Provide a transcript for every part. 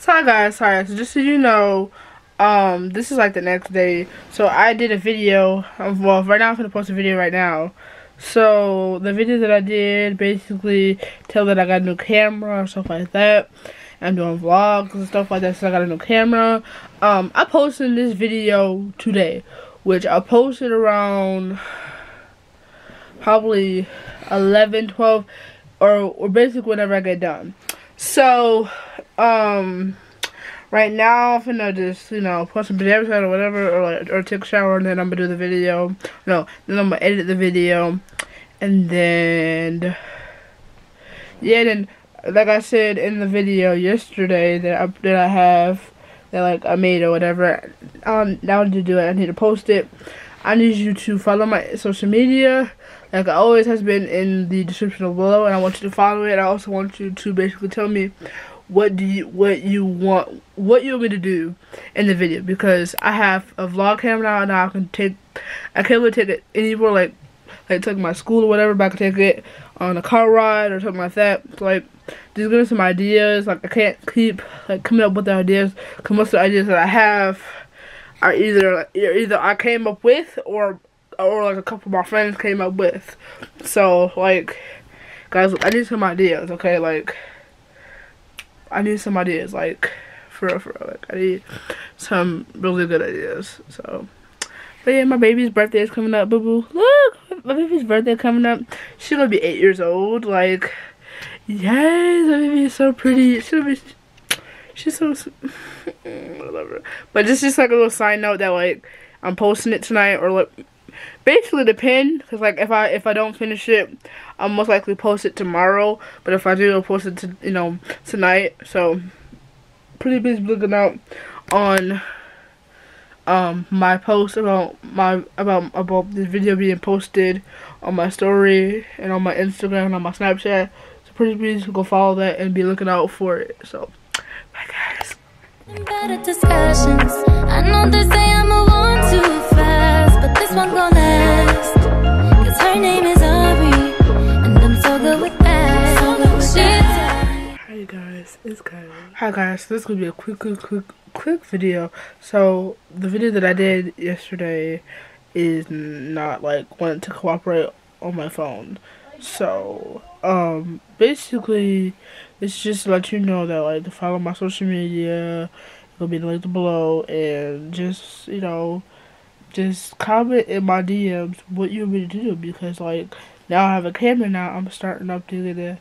Sorry guys, sorry. So just so you know, um, this is like the next day. So I did a video. Of, well, right now I'm gonna post a video right now. So the video that I did basically tell that I got a new camera and stuff like that. I'm doing vlogs and stuff like that. So I got a new camera. Um, I posted this video today, which I posted around probably 11, 12, or, or basically whenever I get done. So, um, right now I'm gonna just, you know, post some pajamas on or whatever, or, like, or take a shower, and then I'm gonna do the video. No, then I'm gonna edit the video, and then, yeah, then, like I said in the video yesterday that I, that I have, that like I made or whatever, um, now to do it, I need to post it. I need you to follow my social media like always has been in the description below and I want you to follow it. I also want you to basically tell me what do you what you want what you want me to do in the video because I have a vlog camera now and I can take I can't really take it anywhere like like take my school or whatever but I can take it on a car ride or something like that. So, like just give me some ideas. Like I can't keep like coming up with the ideas because most of the ideas that I have are either either I came up with or or like a couple of my friends came up with. So like, guys, I need some ideas. Okay, like I need some ideas. Like for real, for real. Like I need some really good ideas. So. But yeah, my baby's birthday is coming up, boo boo. Look, my baby's birthday coming up. She's gonna be eight years old. Like, yes, my baby is so pretty. Gonna be, she's so, I love her. But is just like a little side note that like I'm posting it tonight or like basically depend because like if I if I don't finish it I'll most likely post it tomorrow. But if I do I'll post it to you know tonight. So pretty busy looking out on um my post about my about about this video being posted on my story and on my Instagram and on my Snapchat. So pretty please go follow that and be looking out for it. So bye guys Kylie. Hi guys, this is gonna be a quick, quick, quick, quick video. So the video that I did yesterday is not like wanting to cooperate on my phone. So um basically it's just to let you know that like to follow my social media it'll be linked below and just you know just comment in my DMs what you want me to do because like now I have a camera now I'm starting up to get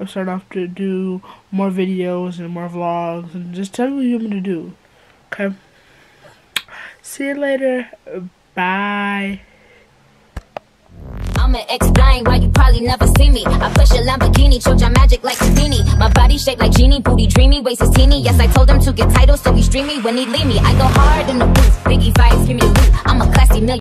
I'm starting off to do more videos and more vlogs and just tell me what you want me to do okay see you later bye I'ma explain why you probably never see me. I push a Lamborghini, choke your magic like Houdini. My body shaped like genie, booty dreamy, waist is teeny. Yes, I told him to get titles, so he's dreamy when he leave me. I go hard in the booth, Biggie vibes, give me the boot. I'm a classy million.